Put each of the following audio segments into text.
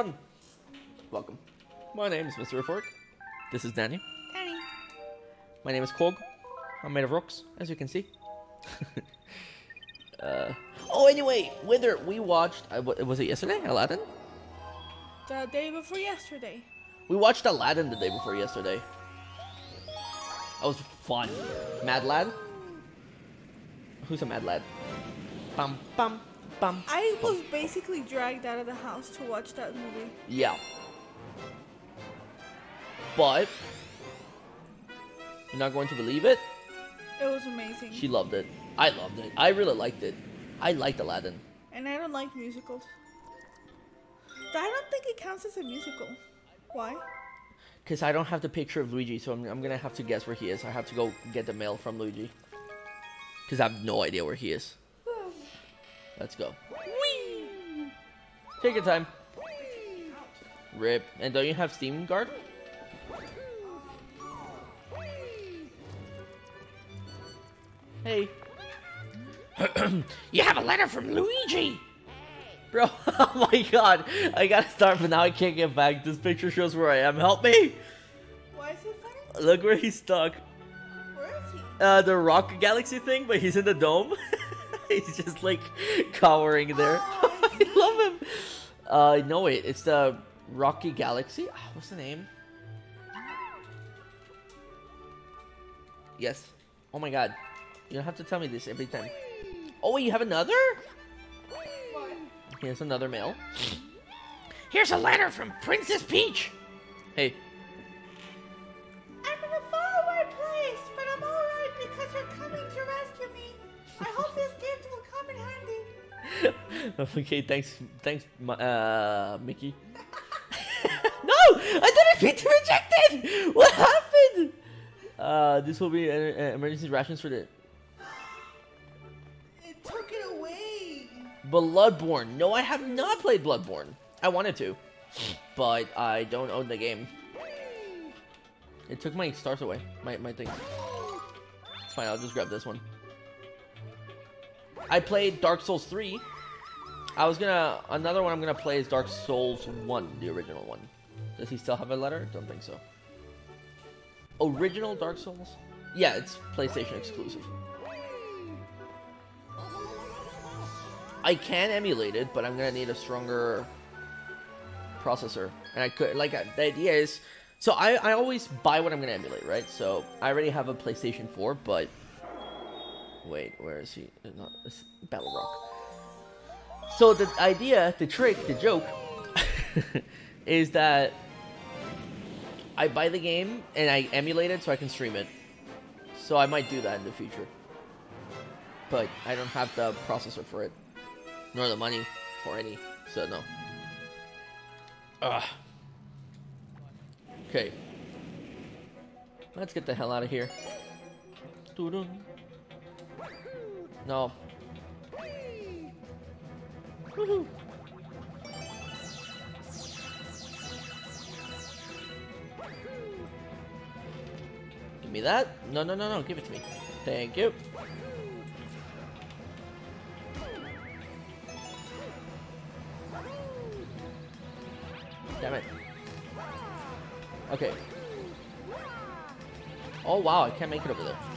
everyone. Welcome. My name is Mr. Fork. This is Danny. Danny. My name is Kog. I'm made of rocks, as you can see. uh, oh, anyway, Wither, we watched. Uh, was it yesterday? Aladdin. The day before yesterday. We watched Aladdin the day before yesterday. That was fun. Mad Lad. Who's a Mad Lad? Bum bum bum. I bum. was basically dragged out of the house to watch that movie. Yeah. But you're not going to believe it. It was amazing. She loved it. I loved it. I really liked it. I liked Aladdin. and I don't like musicals. I don't think it counts as a musical. Why? Because I don't have the picture of Luigi, so I'm, I'm gonna have to guess where he is. I have to go get the mail from Luigi. Because I have no idea where he is. Let's go. Take your time. Rip. And don't you have Steam Guard? Hey. you have a letter from Luigi! Bro, oh my god. I gotta start, but now I can't get back. This picture shows where I am. Help me! Why is it funny? Look where he's stuck. Where is he? Uh, the rock galaxy thing, but he's in the dome. he's just like cowering there. I love him. Uh, no wait, it's the Rocky Galaxy. Ah, What's the name? Yes. Oh my god. You don't have to tell me this every time. Oh wait, you have another? Here's another mail. Here's a letter from Princess Peach. Hey, okay, thanks, thanks, uh, Mickey. no, I didn't mean to reject it. What happened? Uh, this will be emergency rations for the It took it away. Bloodborne. No, I have not played Bloodborne. I wanted to, but I don't own the game. It took my stars away, my my thing. It's fine. I'll just grab this one. I played Dark Souls 3. I was gonna another one I'm gonna play is Dark Souls 1, the original one. Does he still have a letter? Don't think so. Original Dark Souls? Yeah, it's PlayStation exclusive. I can emulate it, but I'm gonna need a stronger processor. And I could like uh, the idea is, so I I always buy what I'm gonna emulate, right? So I already have a PlayStation 4, but wait, where is he? Not Battle Rock. So the idea, the trick, the joke, is that I buy the game and I emulate it so I can stream it. So I might do that in the future. But I don't have the processor for it. Nor the money for any. So no. Ugh. Okay. Let's get the hell out of here. No. Give me that. No, no, no, no. Give it to me. Thank you. Damn it. Okay. Oh wow, I can't make it over there.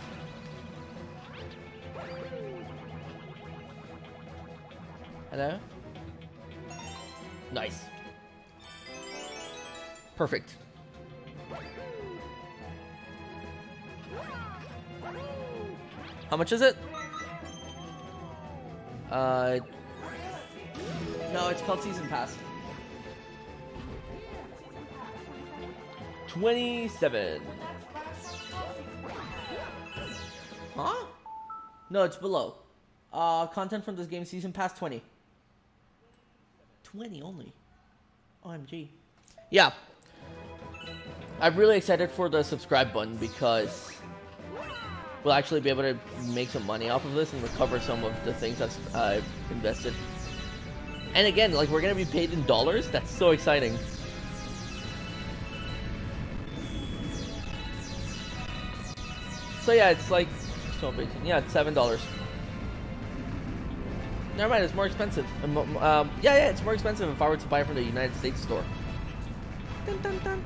Hello? Nice. Perfect. How much is it? Uh, no, it's called Season Pass. 27. Huh? No, it's below. Uh, content from this game, Season Pass 20. 20 only. OMG. Yeah. I'm really excited for the subscribe button because we'll actually be able to make some money off of this and recover some of the things that I've invested. And again, like we're gonna be paid in dollars. That's so exciting. So yeah, it's like so amazing. Yeah, it's seven dollars. Never mind. It's more expensive. Um, um, yeah, yeah, it's more expensive if I were to buy from the United States store. Dun, dun, dun.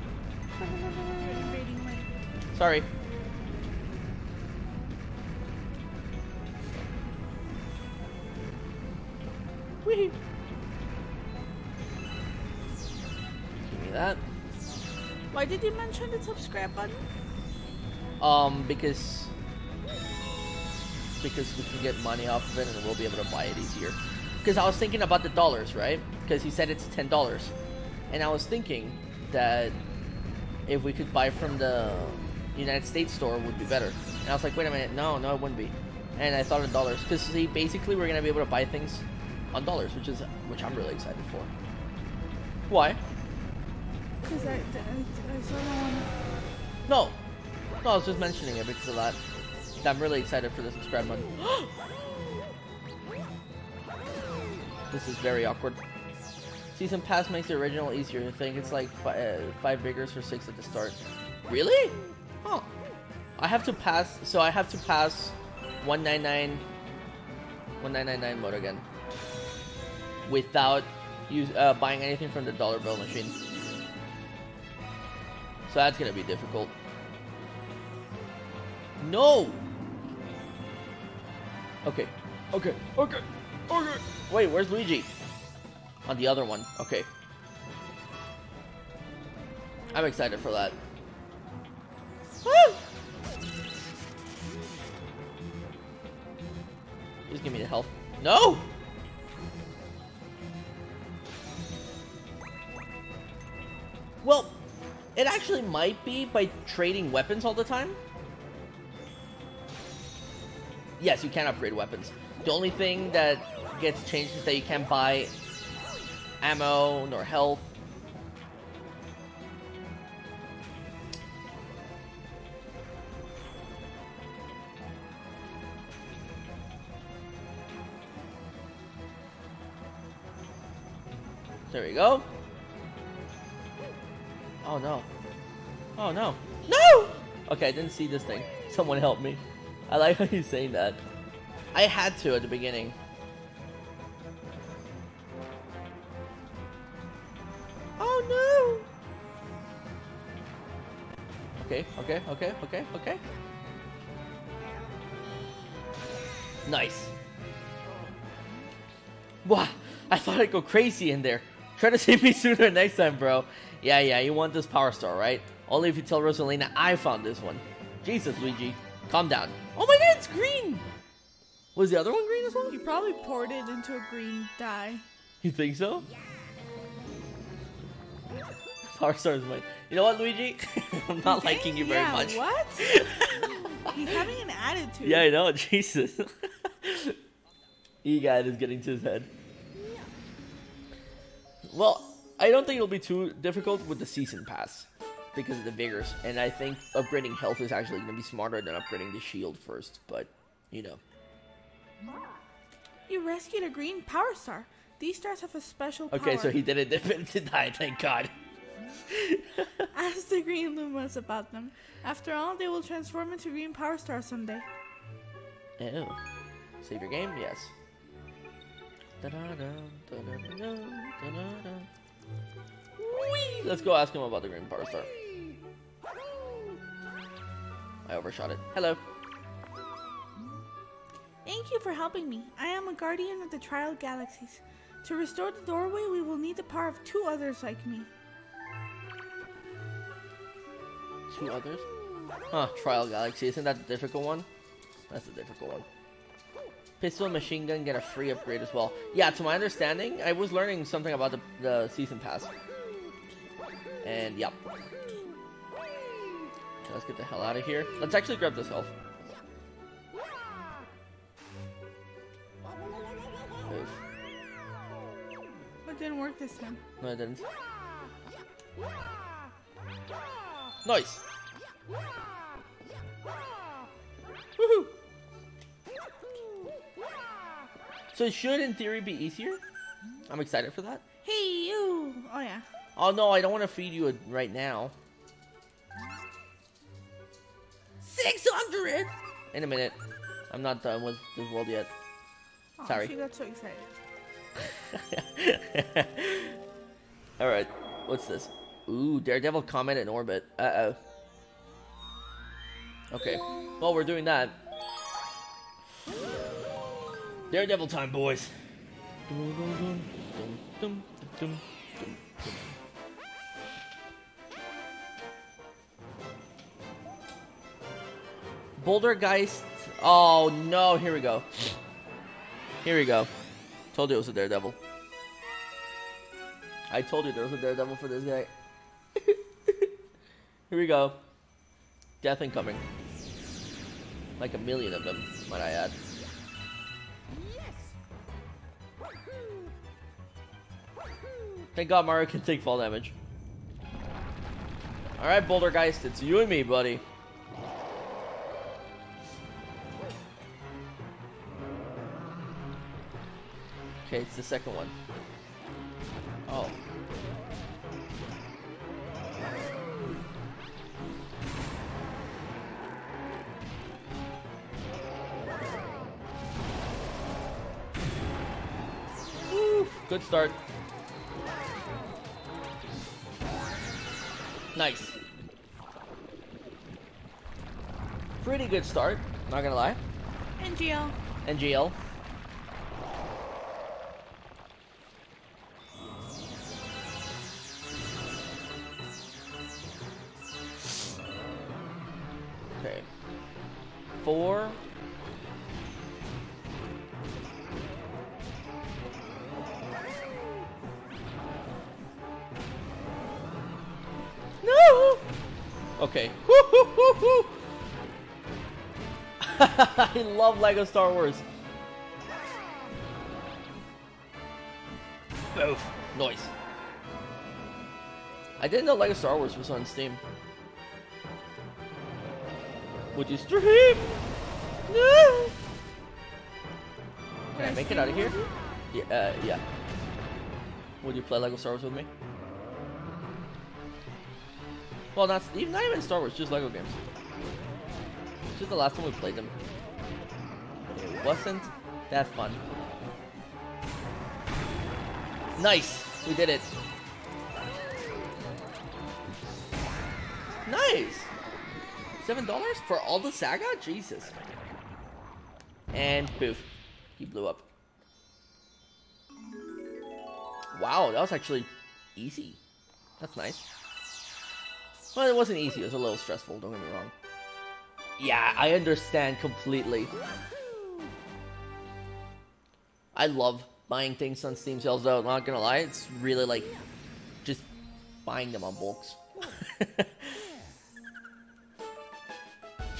Sorry. Whee! Give me that. Why did you mention the subscribe button? Um, because because we can get money off of it and we'll be able to buy it easier. Because I was thinking about the dollars, right? Because he said it's ten dollars, and I was thinking that if we could buy from the United States store would be better. And I was like, wait a minute, no, no, it wouldn't be. And I thought of dollars because see, basically we're gonna be able to buy things on dollars, which is which I'm really excited for. Why? Because I, I, I saw one. No, no, I was just mentioning it because of that. I'm really excited for the subscribe button. this is very awkward. Season pass makes the original easier. I think it's like fi- uh, five vigors for six at the start. Really? Huh. I have to pass. So I have to pass 199 1999 mode again without use uh, buying anything from the dollar bill machine. So that's gonna be difficult. No. Okay. Okay. Okay. Okay. Wait, where's Luigi? On the other one. Okay. I'm excited for that. Woo! Just give me the health. No! Well, it actually might be by trading weapons all the time. Yes, you can upgrade weapons. The only thing that gets changed is that you can't buy ammo nor health. There we go. Oh no. Oh no. No! Okay, I didn't see this thing. Someone help me. I like how he's saying that. I had to at the beginning. Oh no! Okay, okay, okay, okay, okay. Nice. Wow, I thought I'd go crazy in there. Try to save me sooner next time, bro. Yeah, yeah, you want this power star, right? Only if you tell Rosalina I found this one. Jesus, Luigi. Calm down. Oh my god, it's green! Was the other one green as well? You probably poured it into a green dye. You think so? Power star is mine. You know what, Luigi? I'm not liking you very yeah, much. What? He's having an attitude. Yeah, I know. Jesus. Egad is getting to his head. Well, I don't think it'll be too difficult with the season pass because of the vigors, and I think upgrading health is actually going to be smarter than upgrading the shield first. But you know, You rescued a green power star. These stars have a special power. okay, so he didn't to die. Thank God. Ask the green Lumas about them. After all, they will transform into green power stars someday. Oh, save your game. Yes. Whee! Let's go ask him about the green power star. I overshot it. Hello. Thank you for helping me. I am a guardian of the Trial Galaxies. To restore the doorway, we will need the power of two others like me. Two others? Huh, Trial Galaxy. Isn't that the difficult one? That's the difficult one. Pistol and machine gun get a free upgrade as well. Yeah, to my understanding, I was learning something about the, the season pass. And, yep. Okay, let's get the hell out of here. Let's actually grab this health. Oof. It didn't work this time. No, it didn't. Nice. Woohoo! So it should, in theory, be easier. I'm excited for that. Hey, you! Oh, yeah. Oh no, I don't want to feed you right now. 600! In a minute. I'm not done with this world yet. Oh, Sorry. She got so excited. All right, what's this? Ooh, Daredevil Comet in orbit. Uh oh. Okay, well we're doing that. Daredevil time, boys. Dun, dun, dun, dun, dun, dun, dun, dun. Bouldergeist. Oh no, here we go. Here we go. Told you it was a Daredevil. I told you there was a Daredevil for this guy. Here we go. Death incoming. Like a million of them, might I add. Thank God Mario can take fall damage. Alright, Bouldergeist, it's you and me, buddy. Okay, it's the second one. Oh. Woo, Good start. Nice. Pretty good start, not gonna lie. NGL. NGL. Four. No. Okay. I love Lego Star Wars. Boof. Noise. I didn't know Lego Star Wars was on Steam. Would you stream? No. Can I make it out of here? Yeah, uh, yeah. Would you play Lego Star Wars with me? Well, not even not even Star Wars, just Lego games. It's just the last time we played them. It wasn't that fun. Nice, we did it. Nice. Seven dollars for all the saga? Jesus. And poof, he blew up. Wow, that was actually easy. That's nice. Well, it wasn't easy. It was a little stressful. Don't get me wrong. Yeah, I understand completely. I love buying things on Steam sales, though. I'm Not gonna lie, it's really like just buying them on bulks.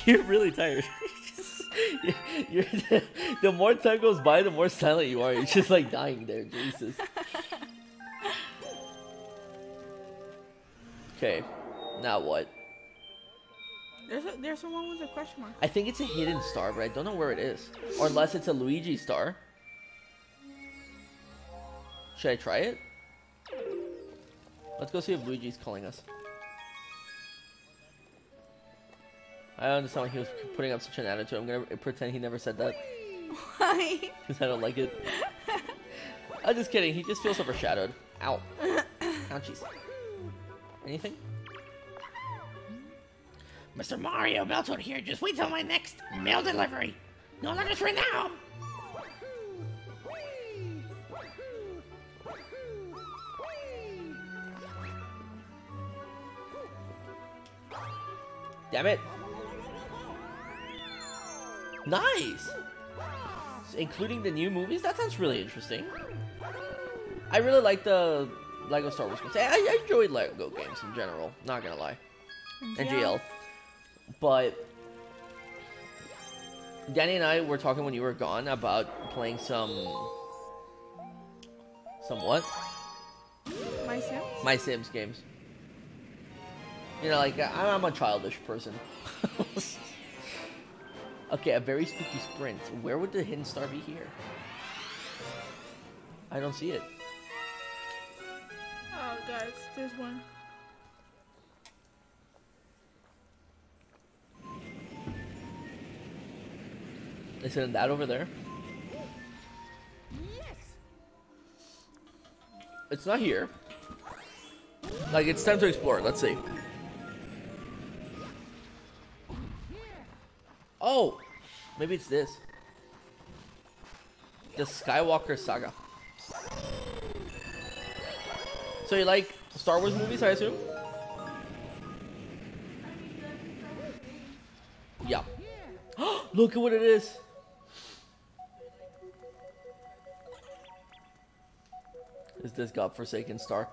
You're really tired. You're, the, the more time goes by, the more silent you are. You're just like dying there. Jesus. Okay, now what? There's a, there's someone with a question mark. I think it's a hidden star, but I don't know where it is. Or unless it's a Luigi star. Should I try it? Let's go see if Luigi's calling us. I don't understand why he was putting up such an attitude. I'm gonna pretend he never said that. Why? Because I don't like it. I'm just kidding. He just feels overshadowed. Ow. Ouchies. Anything? Mr. Mario, Mailtoad here. Just wait till my next mail delivery. No letters for now. Damn it. Nice. Including the new movies? That sounds really interesting. I really like the Lego Star Wars games. I, I enjoy Lego games in general. Not gonna lie. And GL. But Danny and I were talking when you were gone about playing some some what? My Sims? My Sims games. You know, like I'm a childish person. Okay, a very spooky sprint. Where would the hidden star be here? I don't see it. Oh, guys, there's one. Is it in that over there? Yes. It's not here. Like, it's time to explore. Let's see. Oh! Maybe it's this. The Skywalker Saga. So you like Star Wars movies, I assume? Yeah. Look at what it is. Is this godforsaken star?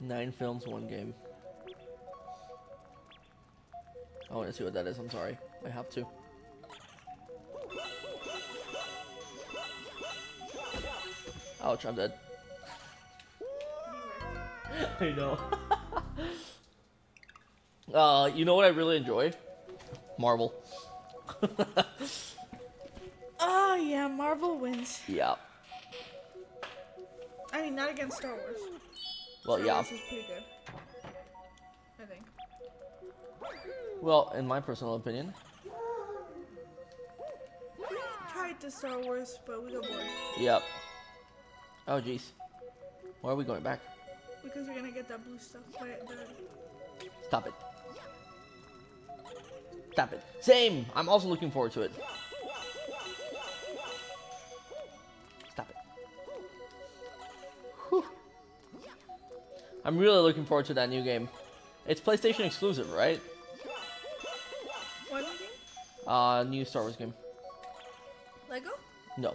Nine films, one game. I want to see what that is. I'm sorry. I have to. Ouch, I'm dead. I know. uh, you know what I really enjoy? Marvel. Oh yeah, Marvel wins. yeah. I mean, not against Star Wars. Well, Star yeah. Wars is pretty good. I think. Well, in my personal opinion. We tried to Star Wars, but we got bored Yep. Oh, jeez. Why are we going back? because we're gonna get that blue stuff. Stop it. Stop it. Same! I'm also looking forward to it. Stop it. Whew. I'm really looking forward to that new game. It's PlayStation exclusive, right? what new game? Uh, new Star Wars game. Lego? No.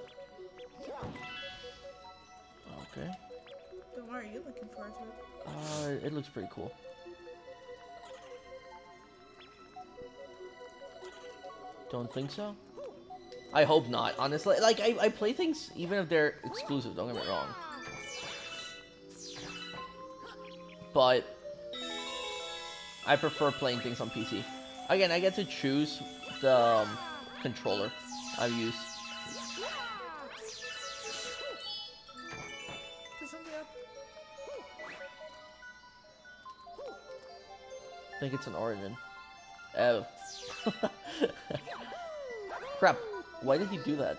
Okay. Then why are you looking forward to it? Uh, it looks pretty cool. Don't think so? I hope not, honestly. Like, I, I play things even if they're exclusive, don't get me wrong. But, I prefer playing things on PC. Again, I get to choose the um, controller I use. I think it's an origin. Oh. Crap. Why did he do that?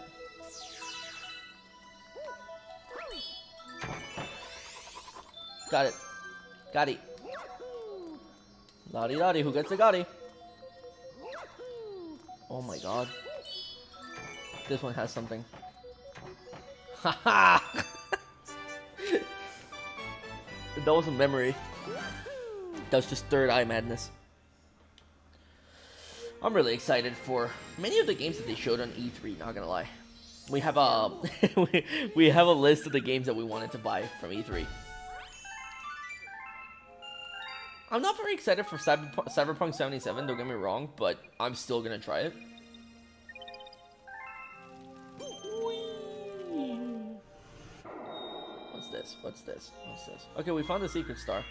Got it. Got it. Lottie Dottie, who gets the Gotti? Oh my god. This one has something. Haha! that was a memory. That was just third eye madness. I'm really excited for many of the games that they showed on E3. Not gonna lie, we have a we have a list of the games that we wanted to buy from E3. I'm not very excited for Cyberpunk, Cyberpunk 77. Don't get me wrong, but I'm still gonna try it. What's this? What's this? What's this? Okay, we found the secret star.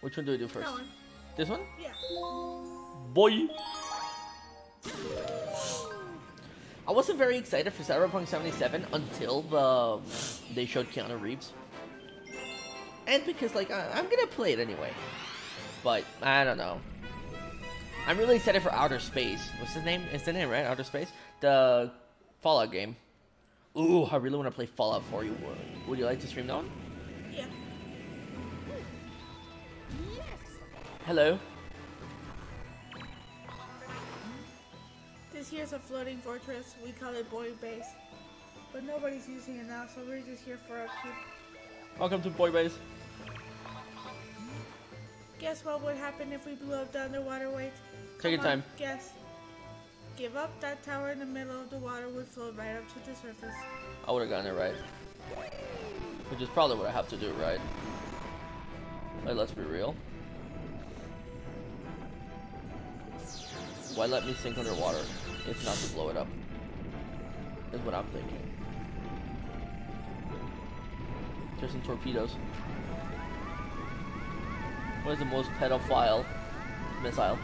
Which one do we do first? One. This one? Yeah. Boy! I wasn't very excited for Cyberpunk 77 until the they showed Keanu Reeves. And because, like, I, I'm gonna play it anyway. But, I don't know. I'm really excited for Outer Space. What's his name? Is the name, right? Outer Space? The Fallout game. Ooh, I really want to play Fallout 4. You would. Would you like to stream that one? Yeah. Yes. Hello. This here's a floating fortress. We call it Buoy Base. But nobody's using it now, so we're just here for a upkeep. Welcome to Buoy Base. Guess what would happen if we blew up the underwater weight? Take your time. Guess. Give up that tower in the middle of the water would float right up to the surface. I would have gotten it right. Which is probably what I have to do, right? Like, let's be real. Why let me sink underwater if not to blow it up? Is what I'm thinking. There's some torpedoes. What is the most pedophile missile?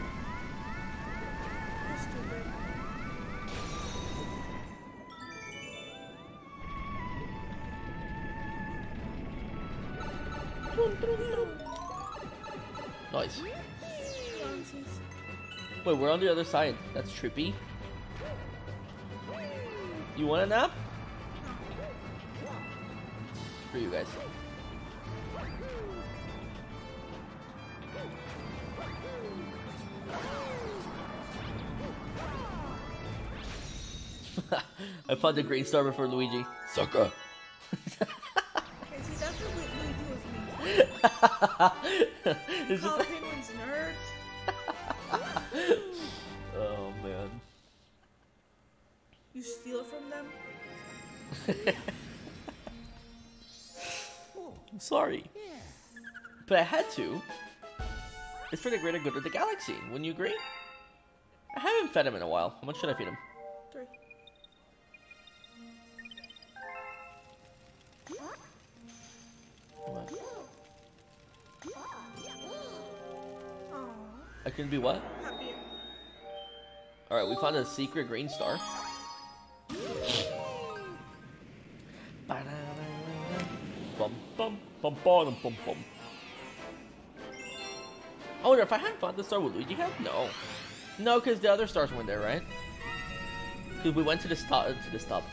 Nice. Wait, we're on the other side. That's trippy. You want a nap? For you guys. I found the green star before Luigi. Sucker. Okay, see, that's what we, we do with me. It's Call penguins nerds. oh man. You steal from them. But I had to. It's for the greater good of the galaxy. Wouldn't you agree? I haven't fed him in a while. How much should I feed him? Three. Come on. Aww. I can be what? Happier. Alright, we found a secret green star. Bum bum bum bum bum bum. I wonder if I hadn't found the star, would Luigi have? No. No, because the other stars weren't there, right? Because we went to the stop. To the stop.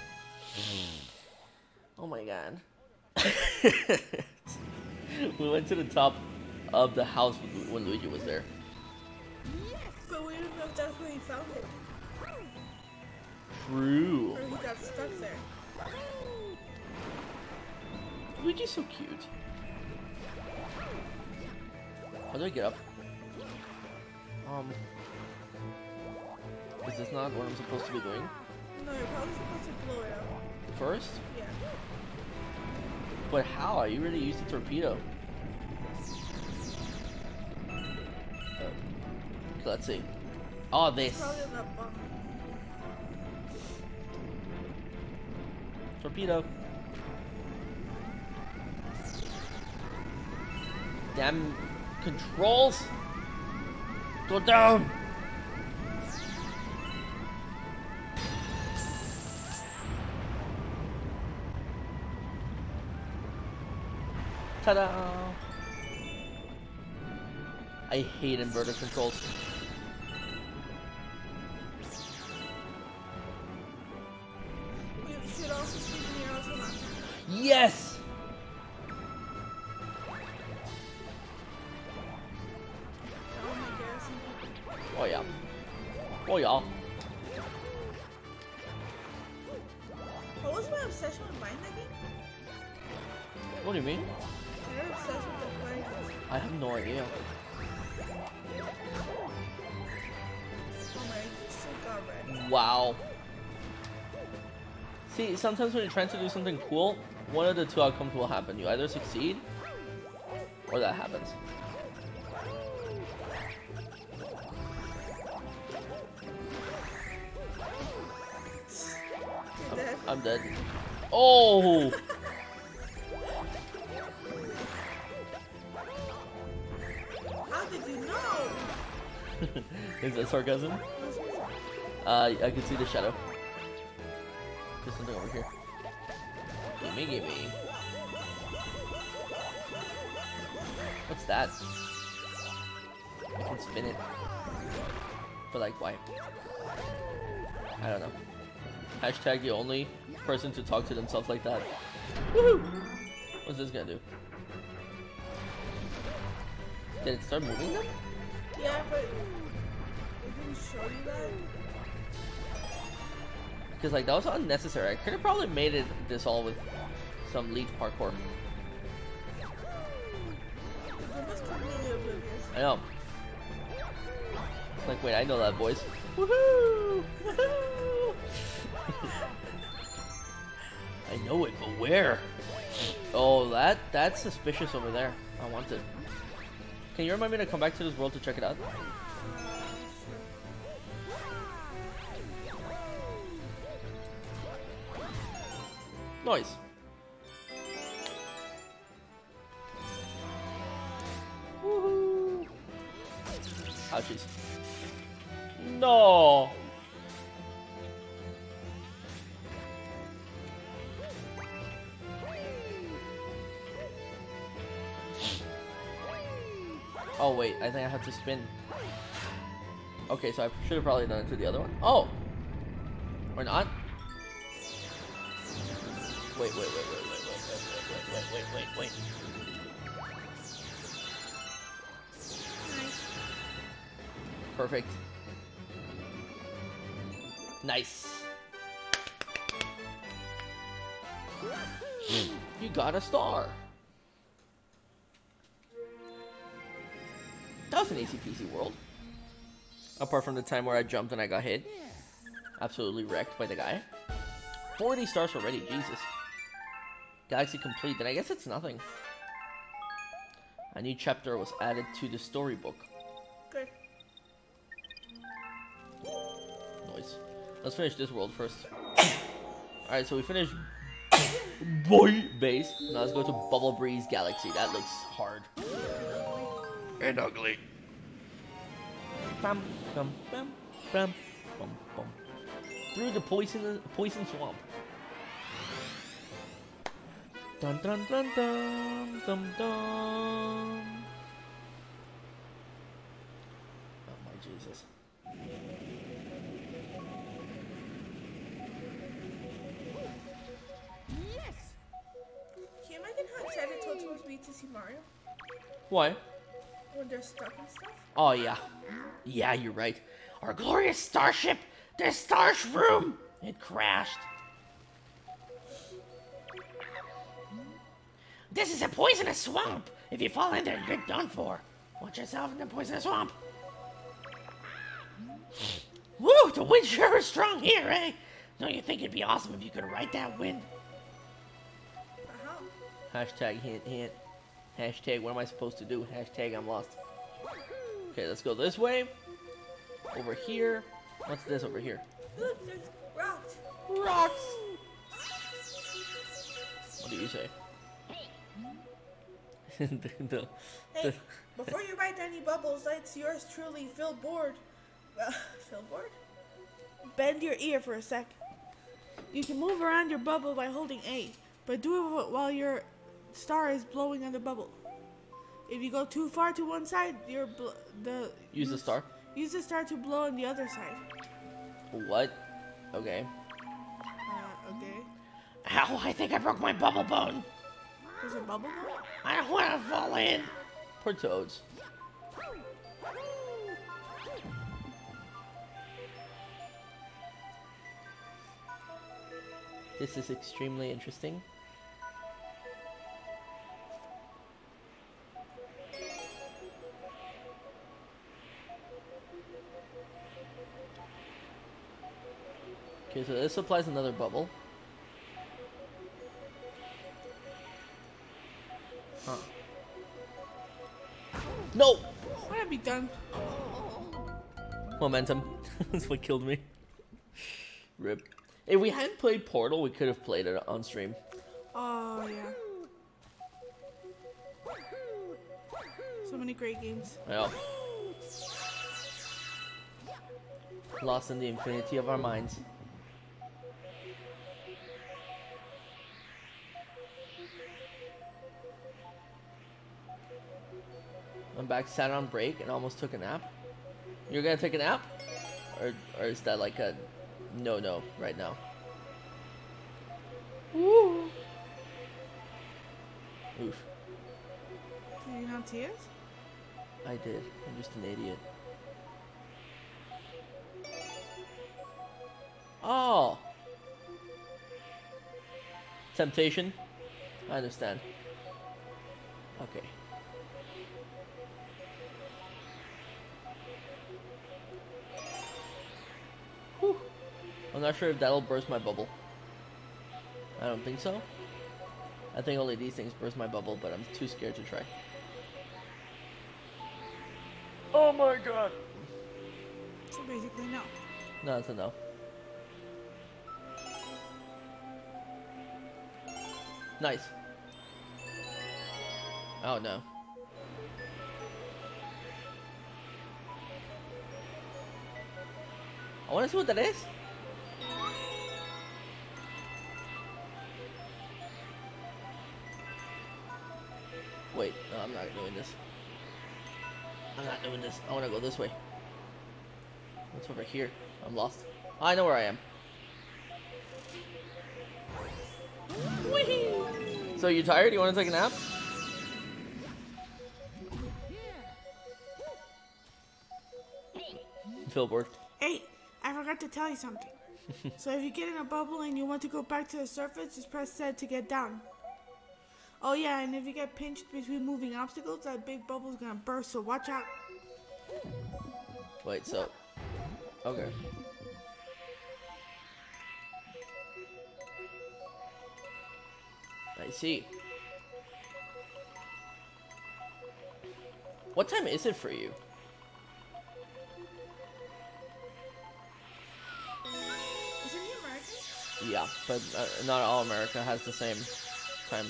Oh my god. we went to the top of the house when when Luigi was there. But we didn't know if that's where he found it. True. Or he got stuck there. Luigi's so cute. How do I get up? Um. Is this not what I'm supposed to be doing? No, you're probably supposed to blow it up. First? Yeah. But how? I already used the torpedo. Uh, let's see. Oh, this. Torpedo. Damn controls. Go down. Ta-da! I hate inverted controls. Oh yeah. What was my obsession with that game? What do you mean? You're obsessed with the buying. I have no idea. Oh my, I just got. Wow. See, sometimes when you're trying to do something cool, one of the two outcomes will happen. You either succeed, or that happens. I'm, dead. Oh! How did you know? Is that sarcasm? Uh, I can see the shadow. There's something over here. Gimme, gimme. What's that? I can spin it. But like, why? I don't know. Hashtag the only person to talk to themselves like that. Woohoo! What's this gonna do? Did it start moving them? Yeah, but it didn't show you that. Because like that was unnecessary. I could have probably made it this all with some lead parkour. You're just completely oblivious. I know. It's like, wait, I know that voice. Woohoo! I know it, but where? Oh, that that's suspicious over there. I want it. Can you remind me to come back to this world to check it out? Noise. Woohoo! Ah, Ouchies. No! Oh wait, I think I have to spin. Okay, so I should have probably done it to the other one. Oh! Or not? Wait, wait, wait, wait, wait, wait, wait, wait, wait, wait, wait, wait. Perfect. Nice. You got a star. Was an easy peasy world. Apart from the time where I jumped and I got hit. Absolutely wrecked by the guy. 40 stars already, Jesus. Galaxy complete, then I guess it's nothing. A new chapter was added to the storybook. Good. Noise. Let's finish this world first. Alright, so we finished Buoy Base. Now let's go to Bubble Breeze Galaxy. That looks hard. And ugly. Bam, bam, bam, bam, bam, bam. Through the poison poison swamp. Dun dun dun dun dun dun. Oh my Jesus. Yes Can you imagine how excited Toto would be to see Mario Why? When they're stuck and stuff? Oh yeah. Yeah, you're right. Our glorious starship, the Star Shroom, it crashed. This is a poisonous swamp. If you fall in there, you're done for. Watch yourself in the poisonous swamp. Woo, the wind sure is strong here, eh? Don't you think it'd be awesome if you could ride that wind? Uh-huh. Hashtag hint hint. Hashtag what am I supposed to do? Hashtag I'm lost. Okay, let's go this way. Over here. What's this over here? Look, there's rocks. Rocks. What do you say? the, the, Hey, before you write any bubbles, that's yours truly, Phil Board. Well, Phil Board? Bend your ear for a sec. You can move around your bubble by holding A, but do it wh- while your star is blowing on the bubble. If you go too far to one side, your bl- the use the star. Use the star to blow on the other side. What? Okay. Uh, okay. Ow, I think I broke my bubble bone. There's a bubble ball? I don't want to fall in. Poor toads. This is extremely interesting. Okay, so this applies another bubble. Huh. No! What have you done? Momentum. That's what killed me. Rip. If we hadn't played Portal, we could have played it on stream. Oh, yeah. So many great games. Yeah. Lost in the infinity of our minds. Back, sat on break, and almost took a nap. You're gonna take a nap? Or, or is that like a no-no right now? Woo! Oof. Did you not tears? I did. I'm just an idiot. Oh! Temptation? I understand. I'm not sure if that'll burst my bubble. I don't think so. I think only these things burst my bubble, but I'm too scared to try. Oh my god! So basically, no. No, that's a no. Nice. Oh no. I want to see what that is. Wait, no, I'm not doing this. I'm not doing this. I want to go this way. What's over here? I'm lost. I know where I am. So you tired? You want to take a nap? Bored. Hey, I forgot to tell you something. so if you get in a bubble and you want to go back to the surface, just press Z to get down. Oh yeah, and if you get pinched between moving obstacles, that big bubble's gonna burst, so watch out. Wait, so. Okay. I see. What time is it for you? Isn't he American? Yeah, but uh, not all America has the same time.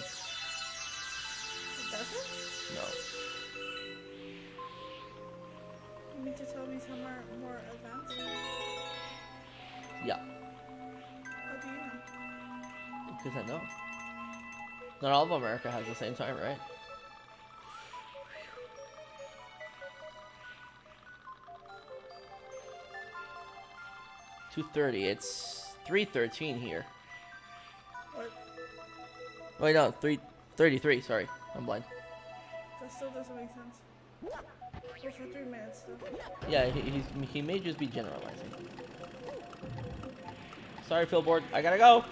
No. You mean to tell me some are more advanced? Yeah, How do you know? because I know. Not all of America has the same time, right? Two thirty. It's three thirteen here. What? Wait, no, three thirty-three. Sorry, I'm blind. That still doesn't make sense. For three minutes though. Yeah, he, he may just be generalizing. Sorry, Philboard. I gotta go.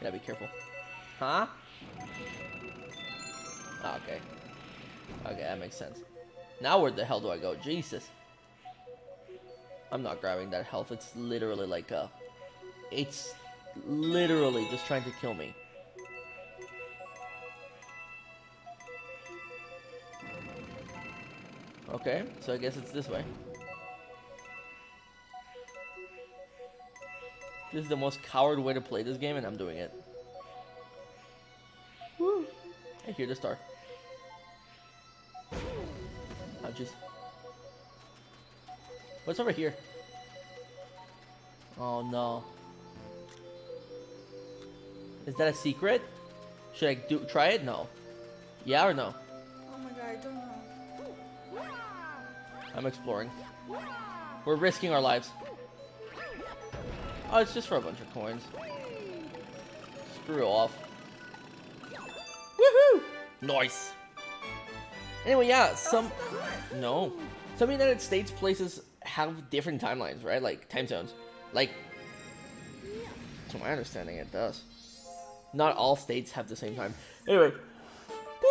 Gotta be careful. Huh? Ah, okay. Okay, that makes sense. Now where the hell do I go? Jesus. I'm not grabbing that health. It's literally like a... It's literally just trying to kill me. Okay, so I guess it's this way. This is the most coward way to play this game, and I'm doing it. Woo! I hear the star. I'll just. What's over here? Oh no. Is that a secret? Should I do try it? No. Yeah or no? I'm exploring. We're risking our lives. Oh, it's just for a bunch of coins. Screw off. Woohoo! Nice. Anyway, yeah, some no, some United States places have different timelines, right? Like time zones. Like, to my understanding, it does. Not all states have the same time. Anyway,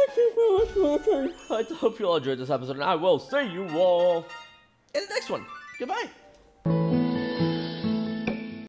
thank you for watching. I hope you all enjoyed this episode, and I will see you all in the next one. Goodbye.